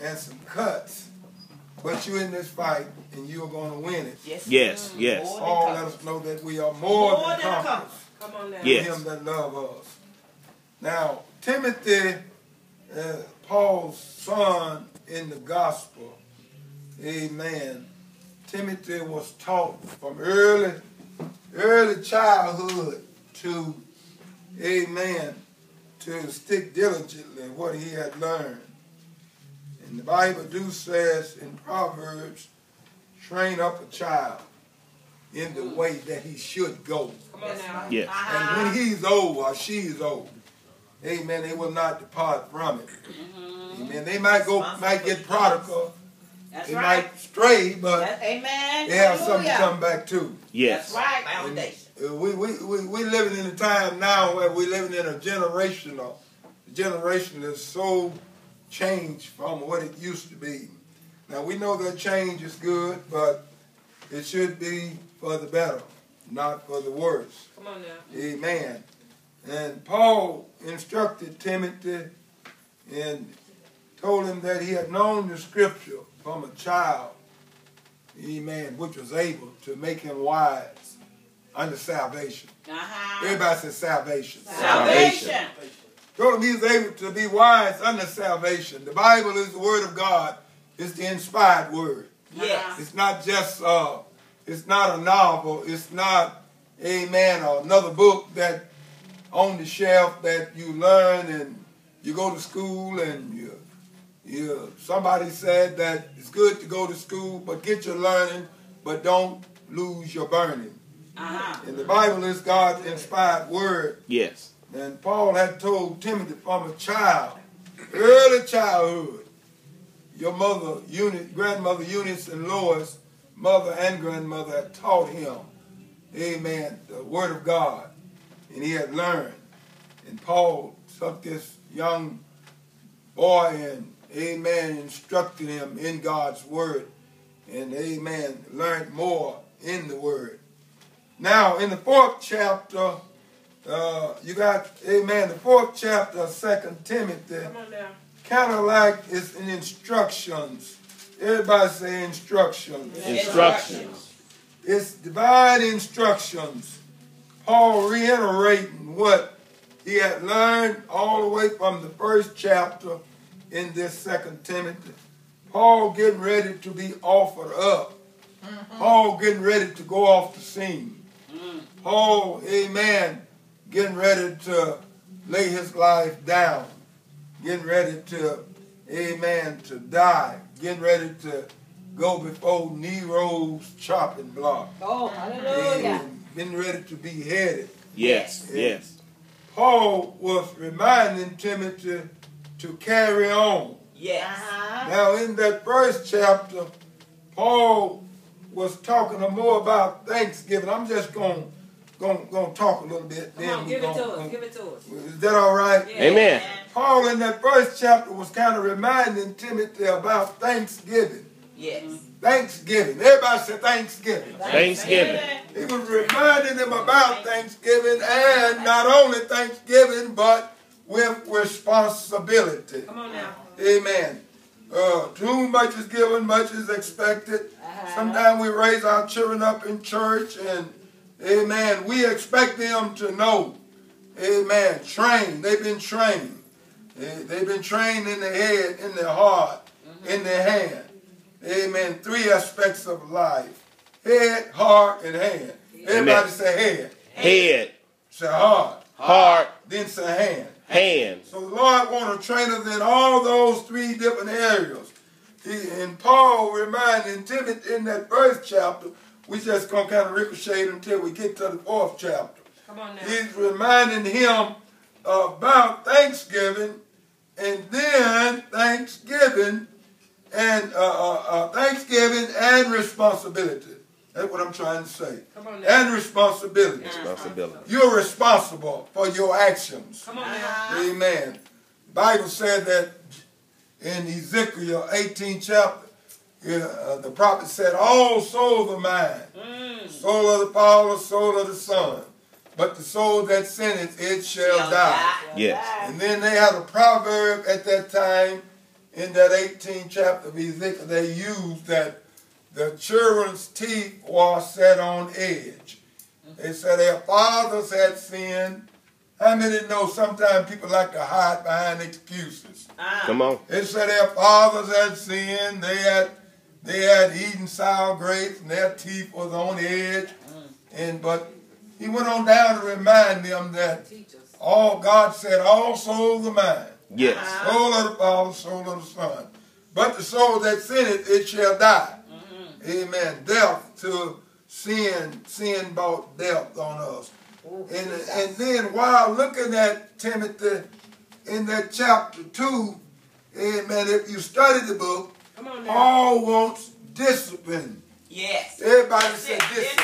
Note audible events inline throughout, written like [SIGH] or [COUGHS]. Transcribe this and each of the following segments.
and some cuts, but you're in this fight and you're going to win it. Yes. Yes, yes. More than Paul let us know that we are more, More than than conquerors conquerors. Come on now. Yes. him that love us. Now, Timothy, uh, Paul's son in the gospel, amen. Timothy was taught from early, early childhood to, amen, to stick diligently in what he had learned. And the Bible do says in Proverbs, train up a child in the way that he should go. Come on now. Yes. And when he's old or she's old, amen, they will not depart from it. Amen. They might go, might get prodigal, That's they right. might stray, but That's, amen. they have something to come back to. Yes. That's right. Foundation. Uh, We, we, we, we living in a time now where we're living in a generational, the generation is so changed from what it used to be. Now we know that change is good, but it should be for the better, not for the worse. Come on now. Amen. And Paul instructed Timothy and told him that he had known the scripture from a child, amen, which was able to make him wise under salvation. Uh-huh. Everybody says salvation. Salvation. Told him he was able to be wise under salvation. The Bible is the word of God. It's the inspired word. Yes. It's not just uh, it's not a novel. It's not, amen, or another book that on the shelf that you learn and you go to school and you, you somebody said that it's good to go to school, but get your learning, but don't lose your burning. Uh-huh. And the Bible is God's inspired word. Yes. And Paul had told Timothy from a child, early childhood, your mother, Eunice, grandmother Eunice and Lois, mother and grandmother had taught him, amen, the word of God. And he had learned. And Paul took this young boy and, amen, instructed him in God's word. And, amen, learned more in the word. Now, in the fourth chapter, uh, you got, amen, the fourth chapter of Second Timothy, Come on kind of like it's in instructions. Everybody say instructions. Instructions. It's divine instructions. Paul reiterating what he had learned all the way from the first chapter in this Second Timothy. Paul getting ready to be offered up. Paul getting ready to go off the scene. Paul, amen, getting ready to lay his life down. Getting ready to, amen, to die. Getting ready to go before Nero's chopping block. Oh, hallelujah. And getting ready to be headed. Yes. Yes. Paul was reminding Timothy to carry on. Yes. Uh-huh. Now, in that first chapter, Paul was talking more about Thanksgiving. I'm just going going going to talk a little bit. Come then on, we give it to gonna- us. Give it to us. Is that all right? Yeah. Amen. Paul in that first chapter was kind of reminding Timothy about Thanksgiving. Yes. Thanksgiving. Everybody said Thanksgiving. Thanksgiving. He was reminding them about Thanksgiving and not only Thanksgiving, but with responsibility. Come on now. Amen. Uh, to whom much is given, much is expected. Sometimes we raise our children up in church and, amen, we expect them to know. Amen. Trained. They've been trained. They've been trained in their head, in their heart, mm-hmm. in their hand. Amen. Three aspects of life. Head, heart, and hand. Everybody Amen. say head. Head. Say heart. Heart. Then say hand. Hand. So the Lord want to train us in all those three different areas. He, and Paul reminding Timothy in that first chapter, we just gonna kind of ricochet until we get to the fourth chapter. Come on now. He's reminding him about Thanksgiving, and then Thanksgiving, and uh, uh, uh, Thanksgiving and responsibility. That's what I'm trying to say. Come on now. And responsibility. Responsibility. You're responsible for your actions. Come on now. Amen. Bible said that in Ezekiel 18 chapter, yeah, uh, the prophet said, all souls are mine. Mm. Soul of the Father, soul of the Son. But the soul that sinneth, it shall Shall die. die. Yes. And then they had a proverb at that time in that 18th chapter of Ezekiel, they used that the children's teeth were set on edge. They said their fathers had sinned. How many know sometimes people like to hide behind excuses? Ah. Come on. They said their fathers had sinned. They had they had eaten sour grapes and their teeth was on edge. And but he went on down to remind them that all God said, all souls are mine. Yes. Uh-huh. Soul of the Father, soul of the Son. But the soul that sinneth, it shall die. Amen. Death to sin, sin brought death on us. And, and then while looking at Timothy in that chapter 2, amen, if you study the book, Come on now. Paul wants discipline. Yes. Everybody say That's it.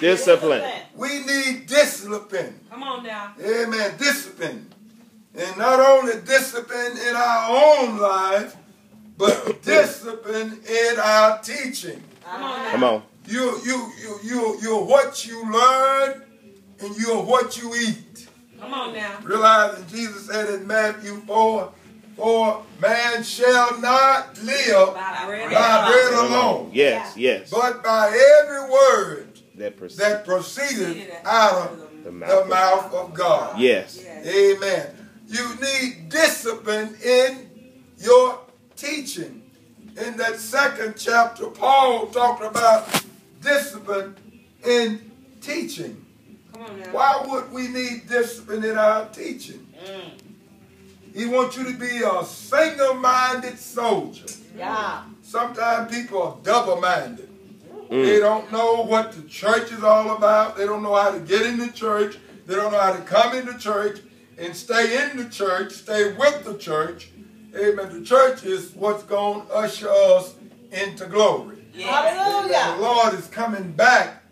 discipline. Discipline. We need discipline. Come on now. Amen. Discipline. And not only discipline in our own life, but [COUGHS] discipline in our teaching. Come on now. Come on. You you you you you're what you learn and you're what you eat. Come on now. Realizing Jesus said in Matthew 4, for man shall not live By bread by alone. bread alone, Yes. Yes. but by every word That proceeds. that proceeded out of The the mouth. mouth of God. Yes. Yes. Amen. You need discipline in your teaching. In that second chapter, Paul talked about discipline in teaching. Come on now. Why would we need discipline in our teaching? Mm. He wants you to be a single-minded soldier. Yeah. Sometimes people are double-minded. Mm. They don't know what the church is all about. They don't know how to get in the church. They don't know how to come into church and stay in the church, stay with the church. Amen. The church is what's going to usher us into glory. Yes. The Lord is coming back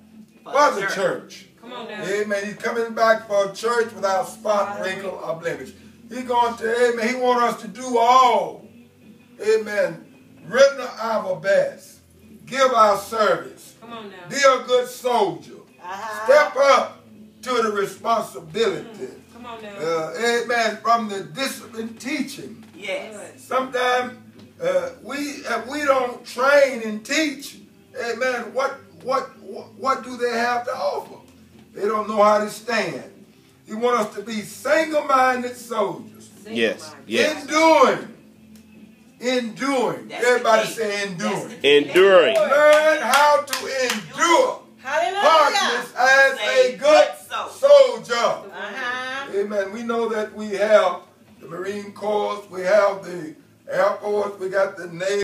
for the church. church. Come on now. Amen. He's coming back for a church without spot, wrinkle, or blemish. He's going to, amen. He wants us to do all. Amen. Render our best. Give our service. Come on now. Be a good soldier. Uh-huh. Step up to the responsibility. Come on now. Uh, amen. From the discipline teaching. Yes. Sometimes uh, we if we don't train and teach, amen. What what what what do they have to offer? They don't know how to stand. He wants us to be single-minded soldiers, Yes. Single-minded. Yes. enduring, enduring. That's Everybody say enduring. That's Enduring. Learn how to endure Hallelujah. hardness as Say a good soldier. Uh-huh. Amen. We know that we have the Marine Corps, we have the Air Force, we got the Navy.